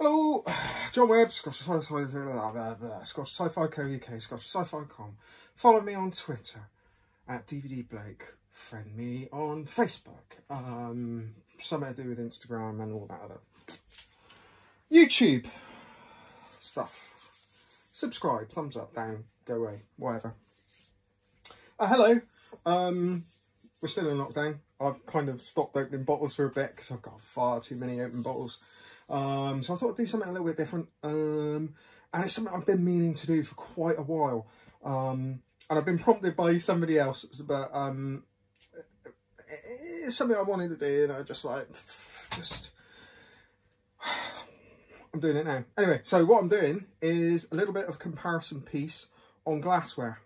Hello, John Webb, Scottish Sci-Fi, Scottish Sci-Fi Co UK, Scottish Sci-Fi Com. Follow me on Twitter at DVD Bloke. Friend me on Facebook. Um, something to do with Instagram and all that other YouTube stuff. Subscribe, thumbs up, down, go away, whatever. Uh, hello. Um, we're still in lockdown. I've kind of stopped opening bottles for a bit because I've got far too many open bottles. Um, so I thought I'd do something a little bit different. Um, and it's something I've been meaning to do for quite a while. Um, and I've been prompted by somebody else, but um, it's something I wanted to do, and I just like, just, I'm doing it now. Anyway, so what I'm doing is a little bit of comparison piece on glassware.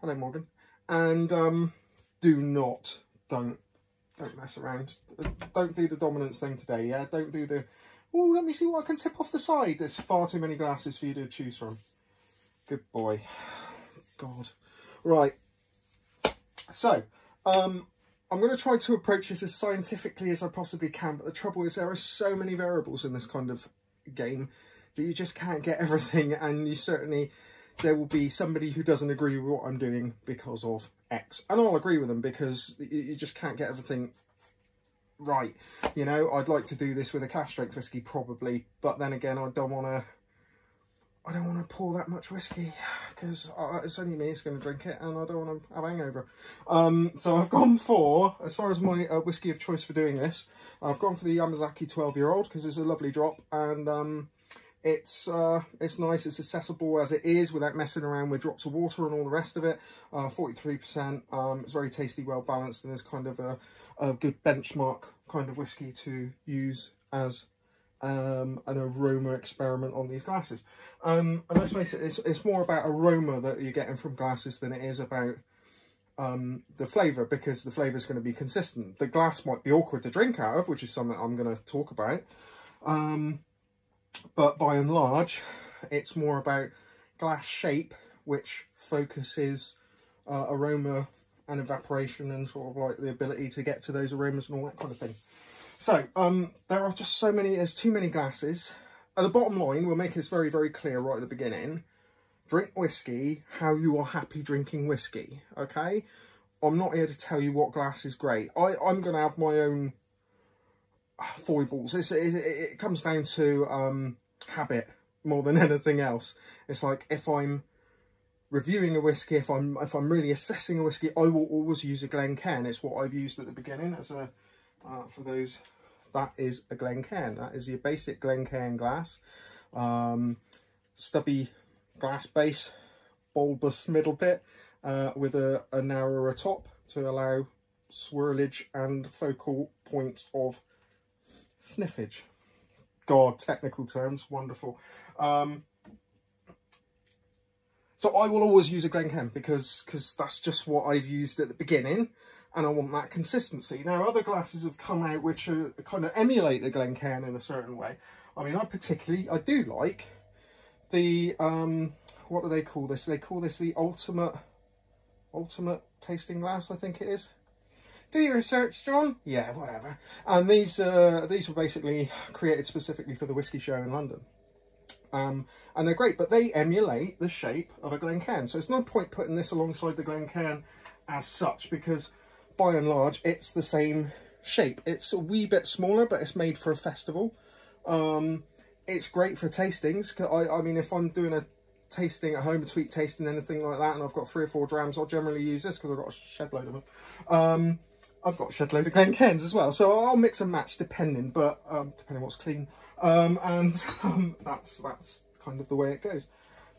Hello, Morgan. And um, do not, don't don't mess around. Don't do the dominance thing today, yeah? Don't do the, oh, let me see what I can tip off the side. There's far too many glasses for you to choose from. Good boy. God. Right. So, um, I'm going to try to approach this as scientifically as I possibly can, but the trouble is there are so many variables in this kind of game that you just can't get everything, and you certainly, there will be somebody who doesn't agree with what I'm doing because of X. And I'll agree with them because you just can't get everything right. You know, I'd like to do this with a cask strength whiskey probably, but then again, I don't want to, I don't want to pour that much whiskey because it's only me that's going to drink it and I don't want to have a hangover. Um, so I've gone for, as far as my uh, whiskey of choice for doing this, I've gone for the Yamazaki 12 year old because it's a lovely drop and um, it's uh, it's nice, it's accessible as it is without messing around with drops of water and all the rest of it. 43%, uh, um, it's very tasty, well balanced and is kind of a, a good benchmark kind of whiskey to use as um, an aroma experiment on these glasses. Um, and let's face it, it's, it's more about aroma that you're getting from glasses than it is about um, the flavour because the flavour is going to be consistent. The glass might be awkward to drink out of, which is something I'm going to talk about. Um, but by and large it's more about glass shape which focuses uh, aroma and evaporation and sort of like the ability to get to those aromas and all that kind of thing. So um, there are just so many, there's too many glasses. At the bottom line, we'll make this very, very clear right at the beginning. Drink whiskey how you are happy drinking whiskey, okay? I'm not here to tell you what glass is great. I, I'm going to have my own foibles. It, it comes down to um, habit more than anything else. It's like if I'm reviewing a whiskey, if I'm if I'm really assessing a whiskey, I will always use a Glencairn. It's what I've used at the beginning as a uh, for those. That is a Glencairn. That is your basic Glencairn glass, um, stubby glass base, bulbous middle bit uh, with a, a narrower top to allow swirlage and focal points of sniffage. God, technical terms, wonderful. Um, so I will always use a Glencairn because because that's just what I've used at the beginning and I want that consistency. Now other glasses have come out which are, kind of emulate the Glencairn in a certain way. I mean I particularly, I do like the, um, what do they call this? They call this the ultimate, ultimate tasting glass I think it is do your research, John. Yeah, whatever. And these uh, these were basically created specifically for the whiskey show in London. Um, and they're great, but they emulate the shape of a Glencairn. So it's no point putting this alongside the Glencairn as such, because by and large, it's the same shape. It's a wee bit smaller, but it's made for a festival. Um, it's great for tastings. I, I mean, if I'm doing a tasting at home, a tweet tasting, anything like that, and I've got three or four drams, I'll generally use this because I've got a shed load of them. Um, I've got a shed load of Glencairns as well, so I'll mix and match depending, but um, depending what's clean. Um, and um, that's that's kind of the way it goes.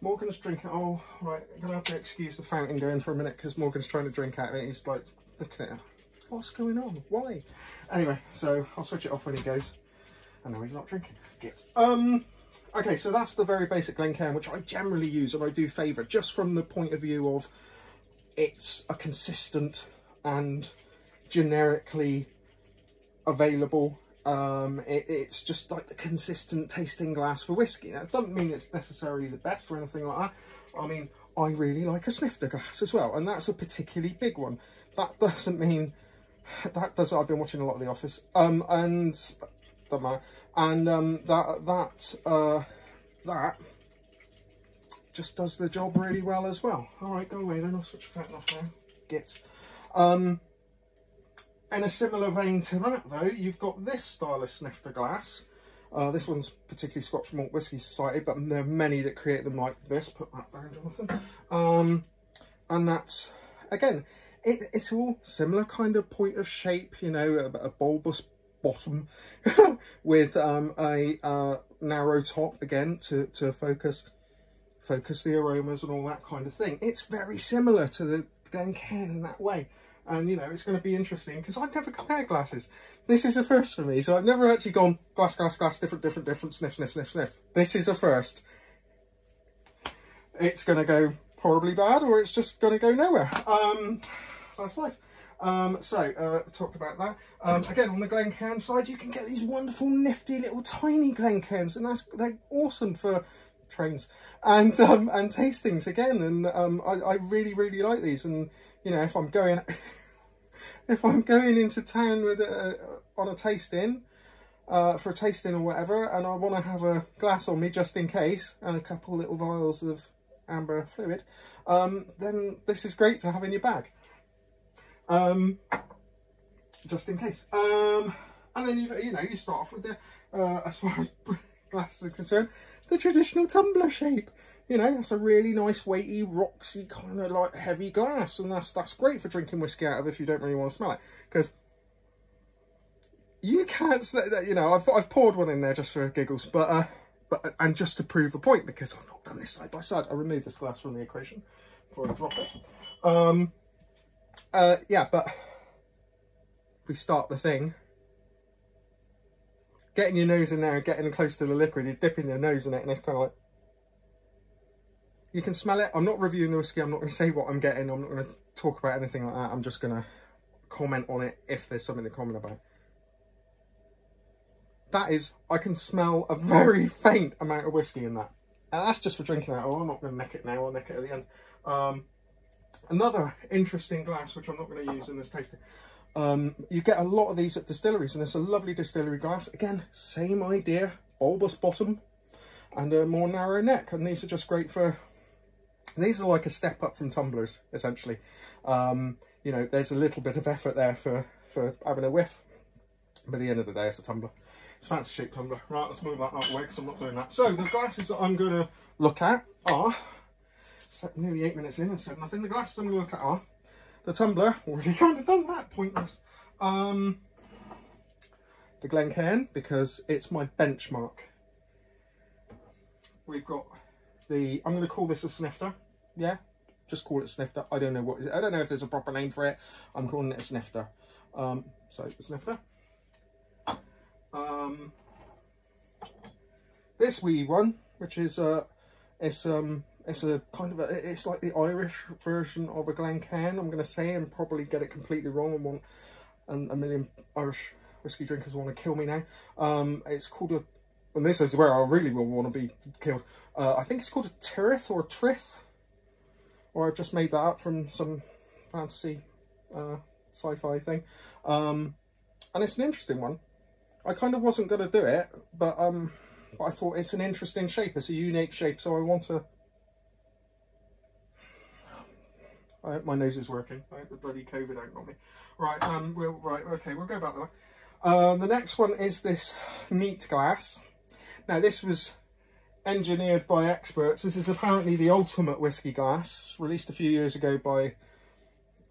Morgan's drinking. Oh, right. I'm gonna have to excuse the fountain going for a minute because Morgan's trying to drink out of it. He's like looking at it. What's going on? Why? Anyway, so I'll switch it off when he goes. I know he's not drinking. Get. Um. Okay, so that's the very basic Glencairn, which I generally use and I do favour just from the point of view of it's a consistent and generically available. Um, it, it's just like the consistent tasting glass for whiskey. That doesn't mean it's necessarily the best or anything like that. I mean, I really like a snifter glass as well, and that's a particularly big one. That doesn't mean that does. I've been watching a lot of The Office, um, and doesn't matter. And um, that that uh, that just does the job really well as well. All right, go away then. I'll switch fat enough now. Get. Um, in a similar vein to that, though, you've got this style of snifter glass. Uh, this one's particularly Scotch Malt Whisky Society, but there are many that create them like this. Put that down, Jonathan. Um, and that's, again, it, it's all similar kind of point of shape, you know, a, a bulbous bottom with um, a uh, narrow top, again, to, to focus focus the aromas and all that kind of thing. It's very similar to the Glencairn in that way. And, you know, it's going to be interesting because I've never compared glasses. This is a first for me. So I've never actually gone glass, glass, glass, different, different, different, sniff, sniff, sniff, sniff. This is a first. It's going to go horribly bad or it's just going to go nowhere. Um, that's life. Um, so, uh, talked about that. Um, again, on the Glencairn side, you can get these wonderful, nifty little tiny Glencairns, and that's they're awesome for trains and um, and tastings again. And um, I, I really, really like these. And you know, if I'm going, if I'm going into town with a, on a tasting, uh, for a tasting or whatever, and I want to have a glass on me just in case, and a couple little vials of amber fluid, um, then this is great to have in your bag. Um, just in case. Um, and then you you know you start off with the uh, as far as glasses are concerned, the traditional tumbler shape. You know, that's a really nice weighty, roxy kind of like heavy glass, and that's that's great for drinking whiskey out of if you don't really want to smell it, because you can't say that. You know, I've I've poured one in there just for giggles, but uh, but and just to prove a point because I've not done this side by side. I remove this glass from the equation before I drop it. Um, uh, yeah, but we start the thing. Getting your nose in there and getting close to the liquid, you're dipping your nose in it and it's kind of like, you can smell it. I'm not reviewing the whiskey. I'm not going to say what I'm getting. I'm not going to talk about anything like that. I'm just going to comment on it if there's something to comment about. That is, I can smell a very faint amount of whiskey in that. And that's just for drinking. Oh, I'm not going to neck it now. I'll neck it at the end. Um, another interesting glass, which I'm not going to use in this tasting. Um, you get a lot of these at distilleries, and it's a lovely distillery glass. Again, same idea, bulbous bottom and a more narrow neck. And these are just great for, these are like a step up from tumblers, essentially. Um, you know, there's a little bit of effort there for, for having a whiff. But at the end of the day, it's a tumbler. It's fancy shaped tumbler. Right, let's move that out of the way because I'm not doing that. So the glasses that I'm going to look at are nearly eight minutes in and said nothing. The glasses I'm going to look at are the tumbler. Already kind of done that, pointless. Um, the Glencairn, because it's my benchmark. We've got the, I'm going to call this a snifter. Yeah, just call it snifter. I don't know what. I don't know if there's a proper name for it. I'm calling it a snifter. Um, so snifter. Um, this wee one, which is uh, it's um, it's a kind of a, it's like the Irish version of a Glencairn. I'm going to say and probably get it completely wrong and want and a million Irish whiskey drinkers want to kill me now. Um, it's called a, and this is where I really will want to be killed. Uh, I think it's called a Tirith or a Trith, or I've just made that up from some fantasy uh, sci-fi thing. Um, and it's an interesting one. I kind of wasn't going to do it, but um, I thought it's an interesting shape. It's a unique shape, so I want to I hope my nose is working. I hope the bloody COVID ain't got me. Right, um, we'll, right, okay, we'll go back to that. Um, the next one is this neat glass. Now, this was engineered by experts. This is apparently the ultimate whiskey glass, released a few years ago by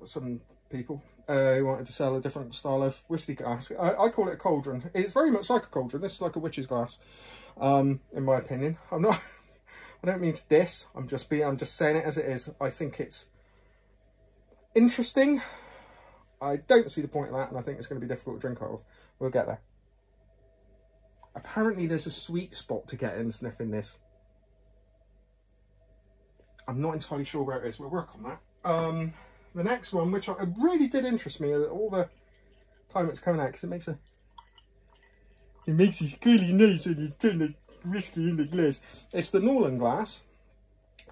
some people uh, who wanted to sell a different style of whiskey glass. I, I, call it a cauldron. It's very much like a cauldron. This is like a witch's glass, um, in my opinion. I'm not. I don't mean to diss. I'm just being. I'm just saying it as it is. I think it's interesting. I don't see the point of that, and I think it's going to be difficult to drink out of. We'll get there. Apparently there's a sweet spot to get in sniffing this. I'm not entirely sure where it is. We'll work on that. Um, the next one, which I, it really did interest me all the time it's coming out, because it makes a... It makes this really nice when you turn the whiskey in the glass. It's the Norlan glass.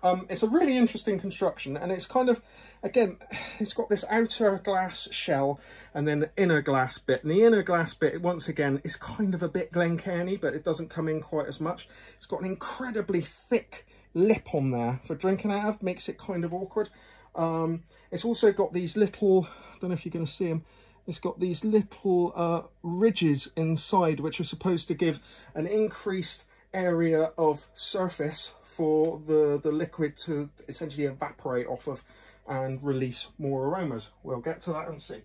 Um, it's a really interesting construction, and it's kind of again, it's got this outer glass shell and then the inner glass bit. And the inner glass bit, once again, is kind of a bit Glencairn but it doesn't come in quite as much. It's got an incredibly thick lip on there for drinking out of, makes it kind of awkward. Um, it's also got these little, I don't know if you're going to see them, it's got these little uh, ridges inside which are supposed to give an increased area of surface for the, the liquid to essentially evaporate off of and release more aromas. We'll get to that and see.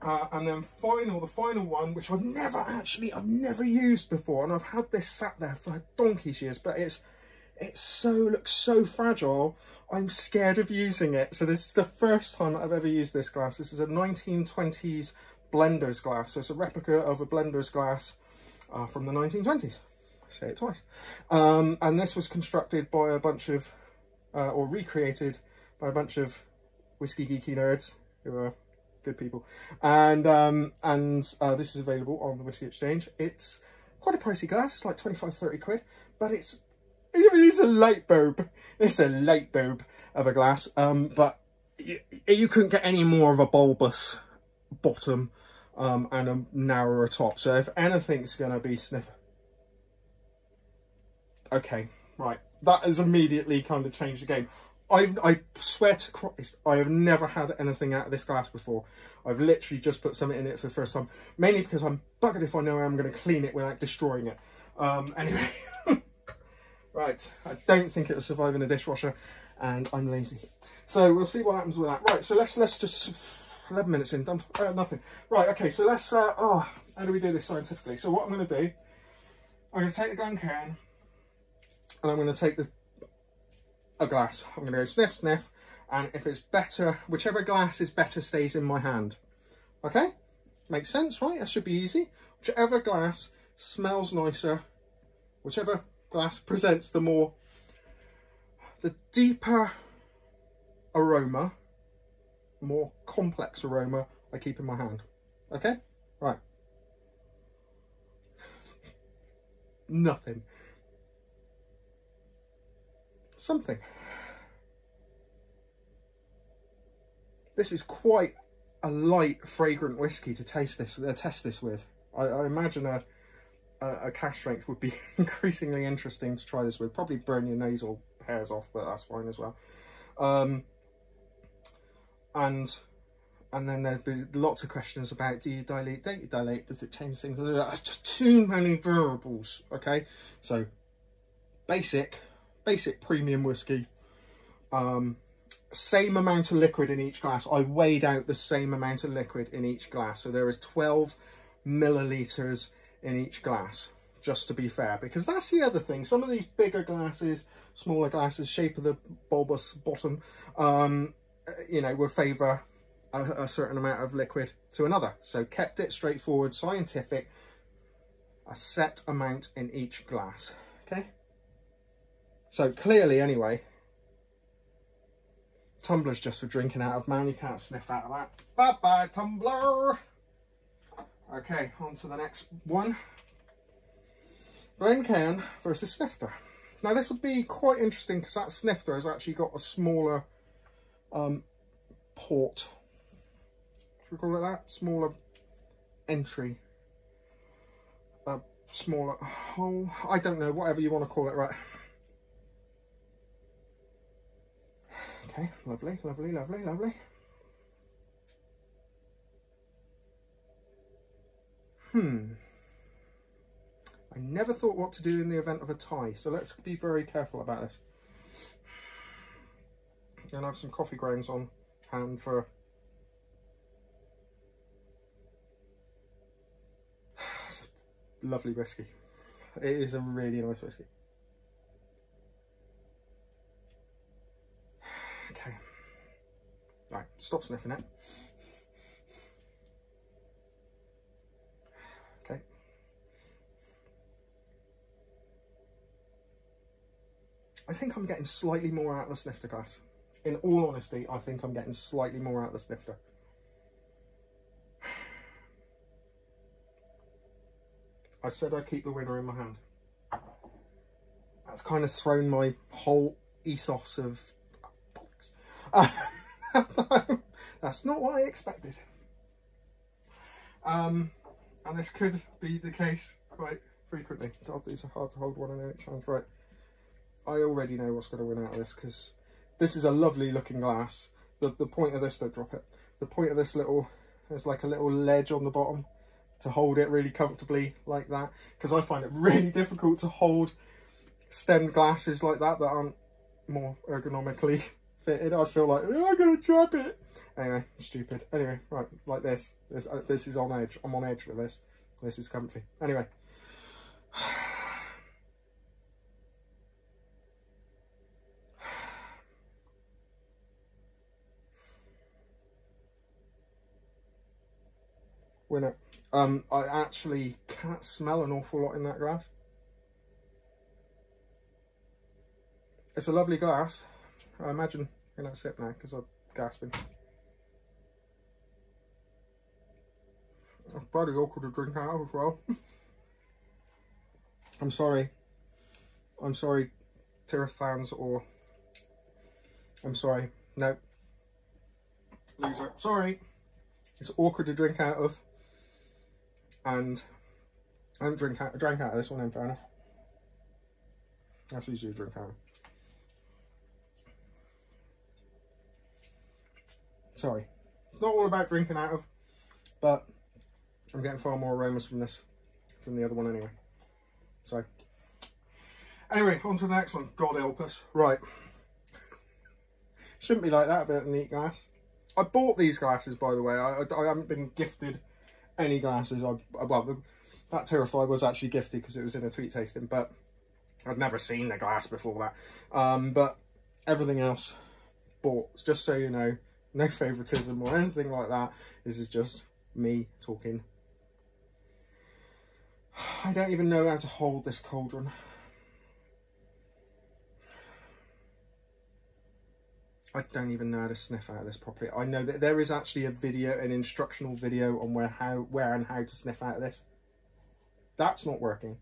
Uh, and then final, the final one, which I've never actually, I've never used before, and I've had this sat there for donkey's years, but it's, it's so, looks so fragile, I'm scared of using it. So this is the first time I've ever used this glass. This is a 1920s blender's glass. So it's a replica of a blender's glass uh, from the 1920s. say it twice. Um, and this was constructed by a bunch of, uh, or recreated by a bunch of whiskey geeky nerds who are good people. And um, and uh, this is available on the Whiskey Exchange. It's quite a pricey glass. It's like 25, 30 quid, but it's it's a light bulb. It's a light bulb of a glass. Um, but you, you couldn't get any more of a bulbous bottom um, and a narrower top. So if anything's going to be sniff... Okay, right. That has immediately kind of changed the game. I've, I swear to Christ, I have never had anything out of this glass before. I've literally just put something in it for the first time, mainly because I'm buggered if I know I'm going to clean it without destroying it. Um, anyway, right, I don't think it'll survive in a dishwasher, and I'm lazy. So we'll see what happens with that. Right, so let's let's just 11 minutes in, done uh, nothing. Right, okay, so let's. Uh, oh, how do we do this scientifically? So what I'm going to do, I'm going to take the Glencairn and I'm going to take the a glass. I'm going to go sniff, sniff, and if it's better, whichever glass is better stays in my hand. Okay? Makes sense, right? That should be easy. Whichever glass smells nicer, whichever glass presents the more, the deeper aroma, more complex aroma I keep in my hand. Okay? Right. Nothing. Something. This is quite a light, fragrant whiskey to taste this, uh, test this with. I, I imagine a, a, a, cask strength would be increasingly interesting to try this with. Probably burn your nasal hairs off, but that's fine as well. Um, and and then there's been lots of questions about do you dilate, don't you dilate, does it change things? That's just too many variables, okay? So basic, basic premium whiskey. Um, same amount of liquid in each glass. I weighed out the same amount of liquid in each glass. So there is 12 milliliters in each glass, just to be fair. Because that's the other thing. Some of these bigger glasses, smaller glasses, shape of the bulbous bottom, um, you know, would favour a, a certain amount of liquid to another. So kept it straightforward, scientific, a set amount in each glass. Okay. So clearly, anyway, Tumbler's just for drinking out of, man. You can't sniff out of that. Bye-bye, tumbler. Okay, on to the next one. Glencairn versus Snifter. Now, this will be quite interesting because that Snifter has actually got a smaller um, port. Should we call it that? Smaller entry. A smaller hole. I don't know, whatever you want to call it, right? Okay, lovely, lovely, lovely, lovely. Hmm. I never thought what to do in the event of a tie, so let's be very careful about this. And I have some coffee grounds on hand for lovely whiskey. It is a really nice whiskey. Right, stop sniffing it. Okay. I think I'm getting slightly more out of the snifter glass. In all honesty, I think I'm getting slightly more out of the snifter. I said I'd keep the winner in my hand. That's kind of thrown my whole ethos of... Uh, That's not what I expected. Um, and this could be the case quite frequently. God, these are hard to hold one and it chance right. I already know what's going to win out of this because this is a lovely looking glass. The, the point of this, don't drop it. The point of this little, there's like a little ledge on the bottom to hold it really comfortably like that. Because I find it really difficult to hold stemmed glasses like that that aren't more ergonomically fitted. I feel like, I'm going to drop it. Anyway, stupid. Anyway, right, like this. This, uh, this is on edge. I'm on edge with this. This is comfy. Anyway. Winner. Um, I actually can't smell an awful lot in that glass. It's a lovely glass. I imagine I'm going to sip now because I'm gasping. It's bloody awkward to drink out of as well. I'm sorry. I'm sorry, Tirith fans, or I'm sorry. No. Loser. Uh, sorry. It's awkward to drink out of. And I don't drink out, drank out of this one in fairness. That's usually a drink out of. Sorry. It's not all about drinking out of, but I'm getting far more aromas from this than the other one anyway. So, anyway, on to the next one. God help us. Right. Shouldn't be like that, a bit of neat glass. I bought these glasses, by the way. I, I, I haven't been gifted any glasses. I, well, the, that Terrify was actually gifted because it was in a tweet tasting, but I'd never seen the glass before that. Um, but everything else bought, just so you know, no favoritism or anything like that. This is just me talking I don't even know how to hold this cauldron. I don't even know how to sniff out this properly. I know that there is actually a video, an instructional video on where how where and how to sniff out this. That's not working.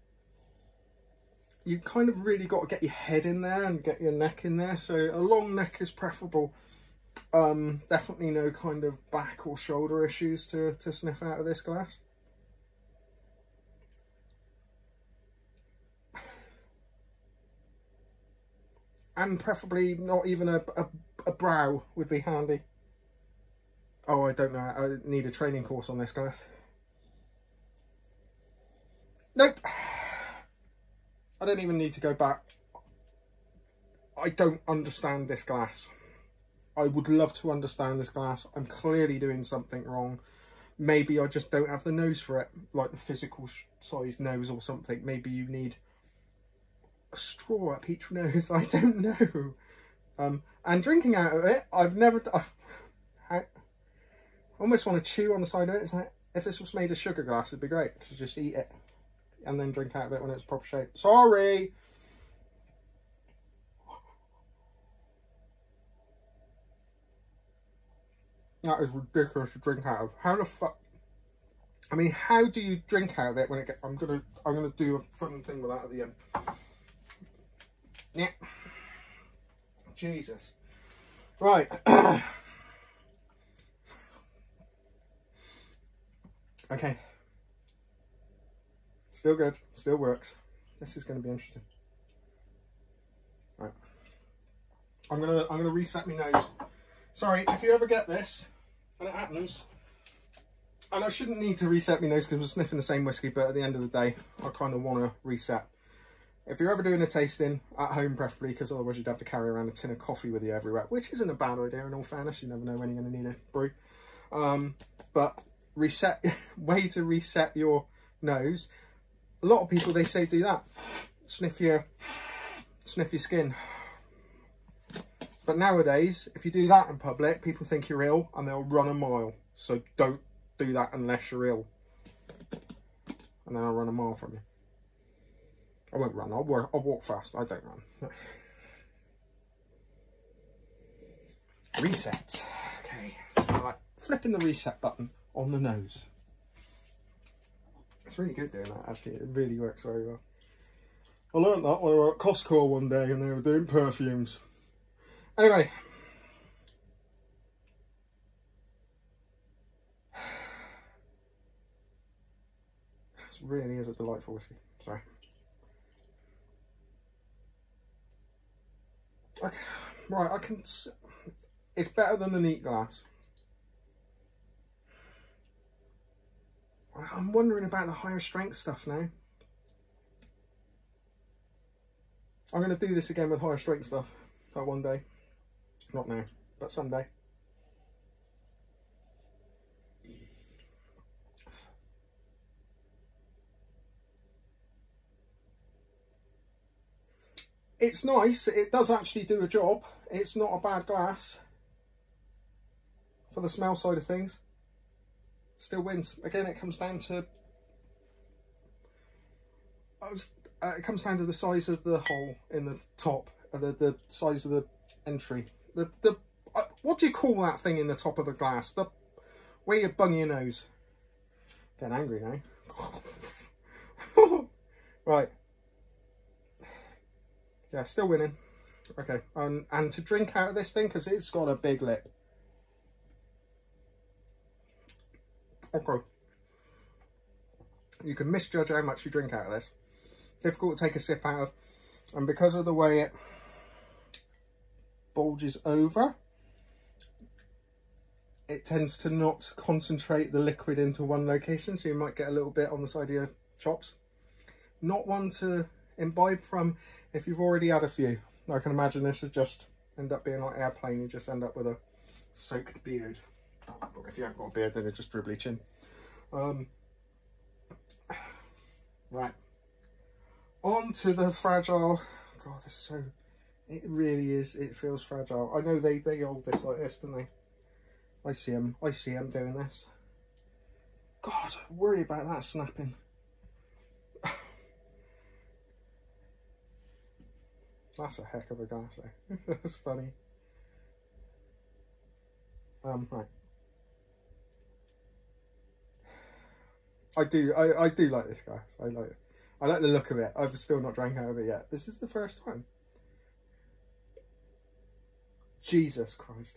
You kind of really got to get your head in there and get your neck in there. So a long neck is preferable. Um, definitely no kind of back or shoulder issues to, to sniff out of this glass. and preferably not even a, a, a, brow would be handy. Oh, I don't know. I need a training course on this, glass. Nope. I don't even need to go back. I don't understand this glass. I would love to understand this glass. I'm clearly doing something wrong. Maybe I just don't have the nose for it, like the physical size nose or something. Maybe you need a straw up each nose. I don't know. Um, and drinking out of it, I've never. I, I almost want to chew on the side of it. Like if this was made of sugar glass, it'd be great because just eat it and then drink out of it when it's proper shape. Sorry. That is ridiculous to drink out of. How the fuck? I mean, how do you drink out of it when it get? I'm gonna, I'm gonna do a fun thing with that at the end. Yeah. Jesus. Right. okay. Still good. Still works. This is going to be interesting. Right. I'm gonna I'm gonna reset my nose. Sorry, if you ever get this, and it happens, and I shouldn't need to reset my nose because we're sniffing the same whiskey, but at the end of the day, I kind of want to reset. If you're ever doing a tasting, at home preferably, because otherwise you'd have to carry around a tin of coffee with you everywhere, which isn't a bad idea in all fairness, you never know when you're going to need a brew. Um, but reset, way to reset your nose. A lot of people, they say do that. Sniff your, sniff your skin. But nowadays, if you do that in public, people think you're ill and they'll run a mile. So don't do that unless you're ill. And then I'll run a mile from you. I won't run, I'll, work, I'll walk fast, I don't run. reset. Okay, like flipping the reset button on the nose. It's really good doing that actually, it really works very well. I learned that when I were at Costco one day and they were doing perfumes. Anyway. This really is a delightful whiskey. Sorry. Okay. Right, I can... It's better than the neat glass. I'm wondering about the higher strength stuff now. I'm going to do this again with higher strength stuff, That one day. Not now, but someday. It's nice. It does actually do a job. It's not a bad glass for the smell side of things. Still wins. Again, it comes down to was, uh, it comes down to the size of the hole in the top, uh, the the size of the entry. The the uh, what do you call that thing in the top of a glass? The where you bung your nose. Getting angry now. right. Yeah, still winning. Okay, um, and to drink out of this thing, because it's got a big lip. Okay. You can misjudge how much you drink out of this. Difficult to take a sip out of. And because of the way it bulges over, it tends to not concentrate the liquid into one location. So you might get a little bit on the side of your chops. Not one to imbibe from if you've already had a few. I can imagine this would just end up being like airplane. You just end up with a soaked beard. But if you haven't got a beard, then it's just dribbly chin. Um, right. On to the fragile. God, it's so... It really is. It feels fragile. I know they, they hold this like this, don't they? I see them. I see them doing this. God, worry about that snapping. That's a heck of a glass, eh? That's funny. Um, right. I do, I, I do like this glass. I like it. I like the look of it. I've still not drank out of it yet. This is the first time. Jesus Christ.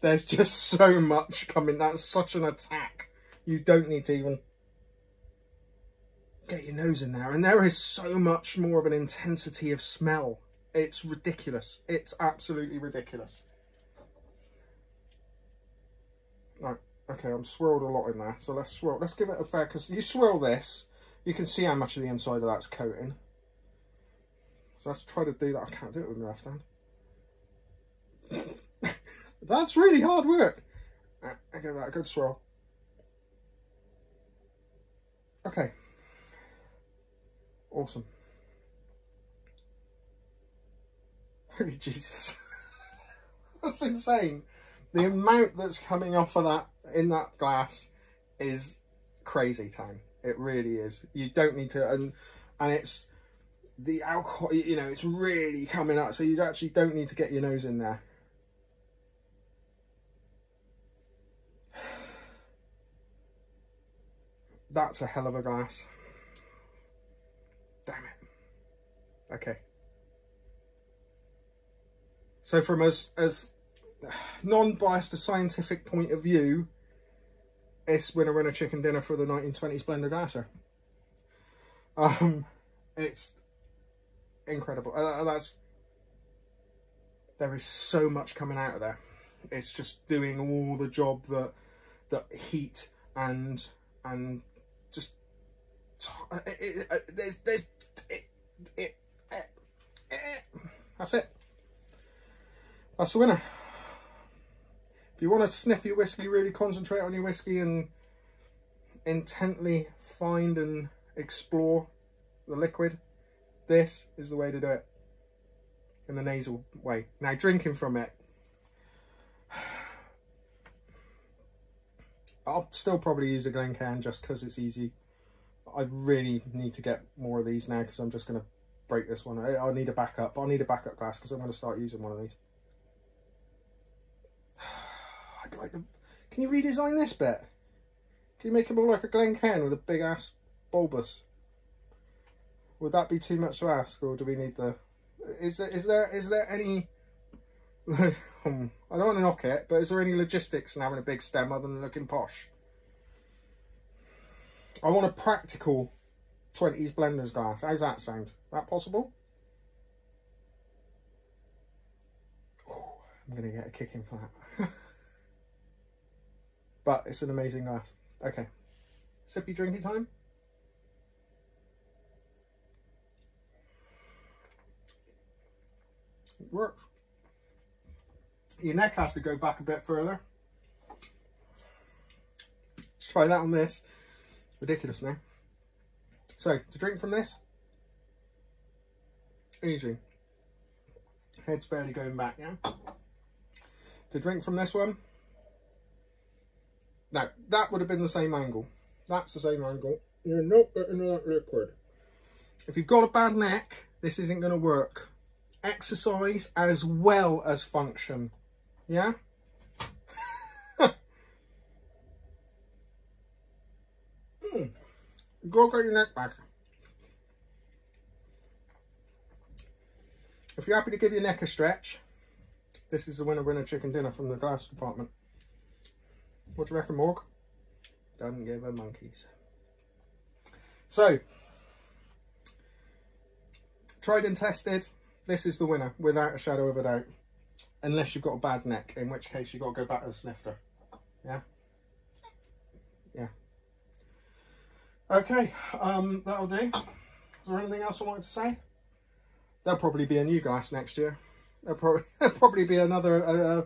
There's just so much coming. That's such an attack. You don't need to even get your nose in there. And there is so much more of an intensity of smell. It's ridiculous. It's absolutely ridiculous. Right, okay, I'm swirled a lot in there. So let's swirl. Let's give it a fair, because you swirl this, you can see how much of the inside of that's coating. So let's try to do that. I can't do it with my left hand. that's really hard work. Ah, I give that a good swirl. Okay. Awesome. Holy Jesus. that's insane. The amount that's coming off of that in that glass is crazy town. It really is. You don't need to and and it's the alcohol you know it's really coming up so you actually don't need to get your nose in there. That's a hell of a glass. Damn it. Okay. So from as as non-biased a scientific point of view, it's winner winner chicken dinner for the 1920s blender glasser. Um, it's incredible. Uh, that's there is so much coming out of there. It's just doing all the job that that heat and and just uh, it, it, uh, there's there's it, it, that's it. That's the winner. If you want to sniff your whiskey, really concentrate on your whiskey and intently find and explore the liquid, this is the way to do it in the nasal way. Now drinking from it, I'll still probably use a Glencairn just because it's easy. I really need to get more of these now because I'm just going to break this one. I, I need a backup. I'll need a backup glass because I'm going to start using one of these. like the, can you redesign this bit? Can you make it more like a Glencairn with a big ass bulbous? Would that be too much to ask, or do we need the? Is there is there is there any? Hmm, I don't want to knock it, but is there any logistics in having a big stem other than looking posh? I want a practical 20s blenders glass. How's that sound? That possible? I'm going to get a kick in for that. but it's an amazing glass. Okay. Sippy drinking time. It works. Your neck has to go back a bit further. Let's try that on this. Ridiculous now. So, to drink from this, easy. Head's barely going back, yeah? To drink from this one, now, that would have been the same angle. That's the same angle. You're not getting that liquid. If you've got a bad neck, this isn't going to work. Exercise as well as function. Yeah? mm. Go get your neck back. If you're happy to give your neck a stretch, this is the winner winner chicken dinner from the glass department. What do you reckon, Morg? Don't give a monkeys. So, tried and tested. This is the winner, without a shadow of a doubt. Unless you've got a bad neck, in which case you've got to go back to the snifter. Yeah? Yeah. Okay, um, that'll do. Is there anything else I wanted to say? There'll probably be a new glass next year. There'll probably, there'll probably be another uh,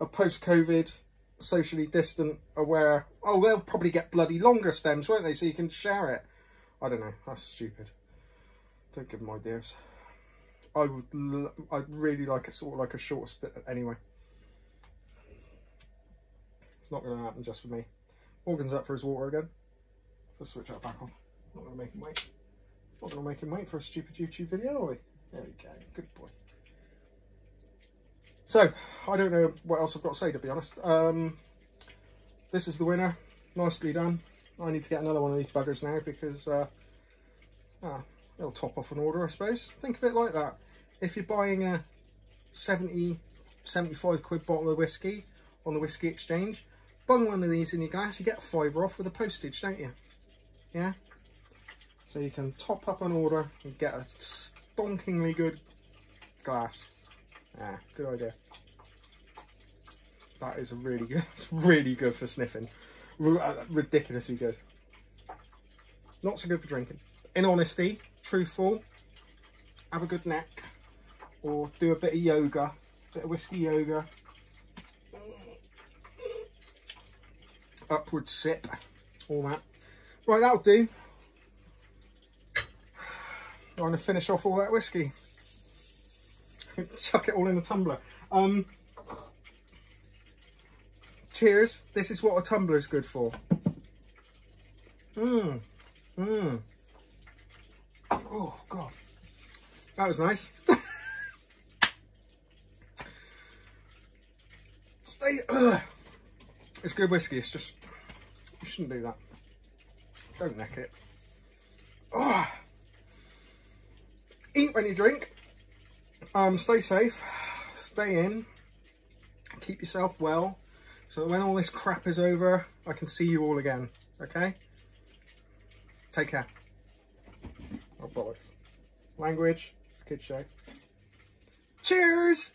a post-COVID socially distant, aware. Oh, they'll probably get bloody longer stems, won't they? So you can share it. I don't know. That's stupid. Don't give them ideas. I would. I'd really like a sort of like a short stick anyway. It's not going to happen just for me. Morgan's up for his water again. So switch that back on. Not going to make him wait. Not going to make him wait for a stupid YouTube video, are we? There we go. Good boy. So, I don't know what else I've got to say, to be honest. Um, this is the winner. Nicely done. I need to get another one of these buggers now because uh, ah, it'll top off an order, I suppose. Think of it like that. If you're buying a 70, 75 quid bottle of whiskey on the Whiskey Exchange, bung one of these in your glass, you get a fiver off with a postage, don't you? Yeah? So you can top up an order and get a stonkingly good glass. Ah, good idea. That is a really good, it's really good for sniffing. Uh, ridiculously good. Not so good for drinking. In honesty, truthful, have a good neck or do a bit of yoga, bit of whiskey yoga. Upward sip, all that. Right, that'll do. I'm going to finish off all that whiskey. chuck it all in a tumbler. Um, cheers. This is what a tumbler is good for. Mmm. Mmm. Oh, God. That was nice. It's good whiskey. It's just, you shouldn't do that. Don't neck it. Oh. Eat when you drink. Um, stay safe, stay in, keep yourself well, so when all this crap is over, I can see you all again, okay? Take care. Oh, bollocks. Language, kid show. Cheers!